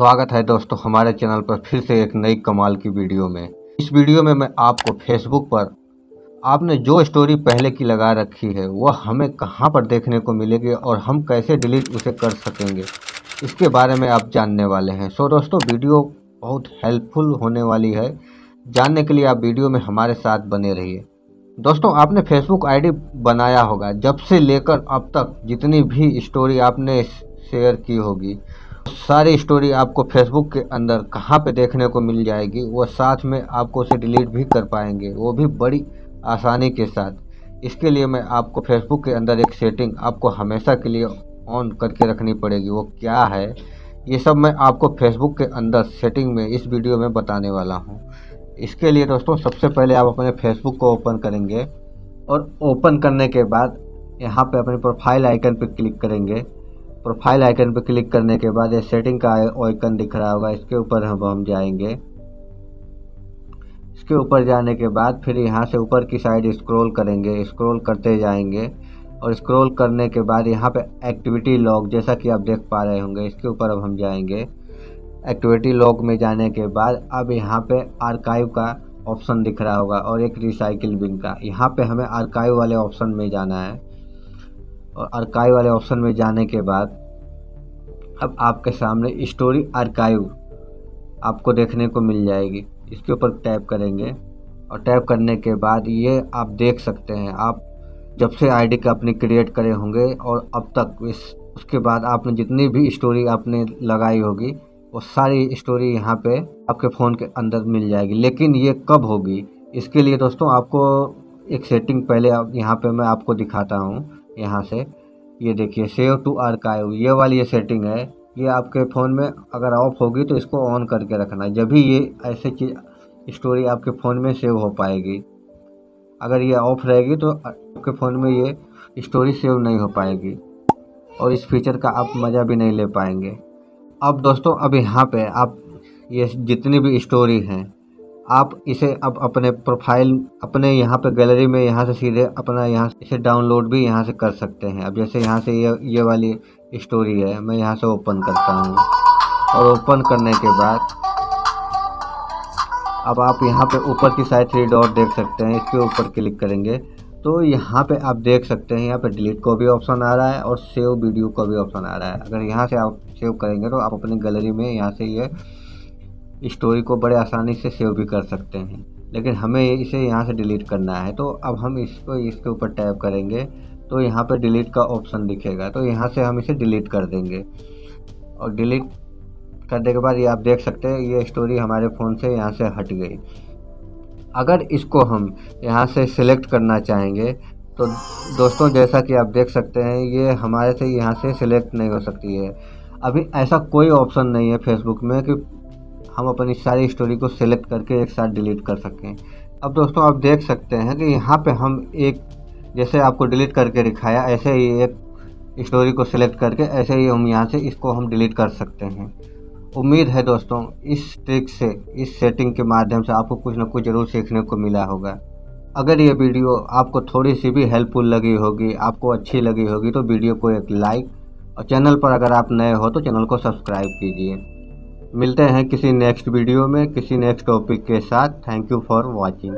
स्वागत है दोस्तों हमारे चैनल पर फिर से एक नई कमाल की वीडियो में। इस वीडियो में मैं आपको फेसबुक पर आपने जो स्टोरी पहले की लगा रखी है, वह हमें कहाँ पर देखने को मिलेगी और हम कैसे डिलीट उसे कर सकेंगे, इसके बारे में आप जानने वाले हैं। सो दोस्तों, वीडियो बहुत हेल्पफुल होने वाली है। जानने के लिए आप वीडियो में हमारे साथ बने रहिए। दोस्तों, आपने फेसबुक आईडी बनाया होगा, जब से लेकर अब तक जितनी भी स्टोरी आपने शेयर की होगी सारी स्टोरी आपको फेसबुक के अंदर कहाँ पे देखने को मिल जाएगी, वो साथ में आपको उसे डिलीट भी कर पाएँगे, वो भी बड़ी आसानी के साथ। इसके लिए मैं आपको फेसबुक के अंदर एक सेटिंग आपको हमेशा के लिए ऑन करके रखनी पड़ेगी, वो क्या है? ये सब मैं आपको फेसबुक के अंदर सेटिंग में, इस वीडियो में बताने वाला हूँ। इसके लिए दोस्तों, सबसे पहले आप अपने फेसबुक को ओपन करेंगे और ओपन करने के बाद यहाँ पे अपने प्रोफ़ाइल आइकन पे क्लिक करेंगे। प्रोफ़ाइल आइकन पर क्लिक करने के बाद ये सेटिंग का आइकन दिख रहा होगा। इसके ऊपर हम हम जाएँगे। इसके ऊपर जाने के बाद फिर यहाँ से ऊपर की साइड स्क्रॉल करेंगे। स्क्रॉल करते जाएँगे और स्क्रॉल करने के बाद यहाँ पे एक्टिविटी लॉग, जैसा कि आप देख पा रहे होंगे, इसके ऊपर अब हम जाएँगे। एक्टिविटी लॉग में जाने के बाद अब यहाँ पे आर्काइव का ऑप्शन दिख रहा होगा और एक रिसाइकिल बिन का। यहाँ पे हमें आर्काइव वाले ऑप्शन में जाना है। और आर्काइव वाले ऑप्शन में जाने के बाद, अब आपके सामने स्टोरी आर्काइव आपको देखने को मिल जाएगी। इसके ऊपर टैप करेंगे और टैप करने के बाद ये आप देख सकते हैं। आप जब से आईडी का अपने क्रिएट करे होंगे और अब तक इस, उसके बाद आपने जितनी भी स्टोरी आपने लगाई होगी, वो सारी स्टोरी यहाँ पे आपके फ़ोन के अंदर मिल जाएगी। लेकिन ये कब होगी? इसके लिए दोस्तों, आपको एक सेटिंग पहले आप, यहाँ पे मैं आपको दिखाता हूँ। यहाँ से। ये देखिए सेव टू आर्काइव ये वाली ये सेटिंग है। ये आपके फ़ोन में अगर ऑफ़ होगी तो इसको ऑन करके रखना। जब भी ये ऐसे चीज़ स्टोरी आपके फ़ोन में सेव हो पाएगी। अगर ये ऑफ़ रहेगी तो आपके फ़ोन में ये स्टोरी सेव नहीं हो पाएगी। और इस फीचर का आप मज़ा भी नहीं ले पाएँगे। अब दोस्तों, अब यहाँ पे आप ये जितनी भी स्टोरी हैं आप इसे अब अपने प्रोफ़ाइल अपने यहाँ पे गैलरी में यहाँ से सीधे अपना यहाँ इसे डाउनलोड भी यहाँ से कर सकते हैं। अब जैसे यहाँ से ये ये वाली स्टोरी है, मैं यहाँ से ओपन करता हूँ। और ओपन करने के बाद अब आप यहाँ पे ऊपर की साइड थ्री डॉट देख सकते हैं, इसके ऊपर क्लिक करेंगे। तो यहाँ पे आप देख सकते हैं, यहाँ पे डिलीट को भी ऑप्शन आ रहा है और सेव वीडियो का भी ऑप्शन आ रहा है। अगर यहाँ से आप सेव करेंगे तो आप अपनी गैलरी में यहाँ से ये स्टोरी को बड़े आसानी से सेव भी कर सकते हैं। लेकिन हमें इसे यहाँ से डिलीट करना है। तो अब हम इसको, इसके ऊपर टैप करेंगे। तो यहाँ पर डिलीट का ऑप्शन दिखेगा। तो यहाँ से हम इसे डिलीट कर देंगे। और डिलीट करने के बाद ये आप देख सकते हैं, ये स्टोरी हमारे फ़ोन से यहाँ से हट गई। अगर इसको हम यहाँ से सिलेक्ट करना चाहेंगे तो दोस्तों जैसा कि आप देख सकते हैं, ये हमारे से यहाँ से सिलेक्ट नहीं हो सकती है। अभी ऐसा कोई ऑप्शन नहीं है फेसबुक में कि हम अपनी सारी स्टोरी को सिलेक्ट करके एक साथ डिलीट कर सकें अब दोस्तों, आप देख सकते हैं कि यहाँ पे हम एक, जैसे आपको डिलीट करके दिखाया, ऐसे ही एक स्टोरी को सिलेक्ट करके ऐसे ही हम यहाँ से इसको हम डिलीट कर सकते हैं। उम्मीद है दोस्तों, इस ट्रिक से, इस सेटिंग के माध्यम से आपको कुछ ना कुछ ज़रूर सीखने को मिला होगा। अगर ये वीडियो आपको थोड़ी सी भी हेल्पफुल लगी होगी, आपको अच्छी लगी होगी तो वीडियो को एक लाइक और चैनल पर अगर आप नए हो तो चैनल को सब्सक्राइब कीजिए। मिलते हैं किसी नेक्स्ट वीडियो में, किसी नेक्स्ट टॉपिक के साथ. Thank you for watching